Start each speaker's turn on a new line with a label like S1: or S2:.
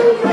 S1: Hallelujah.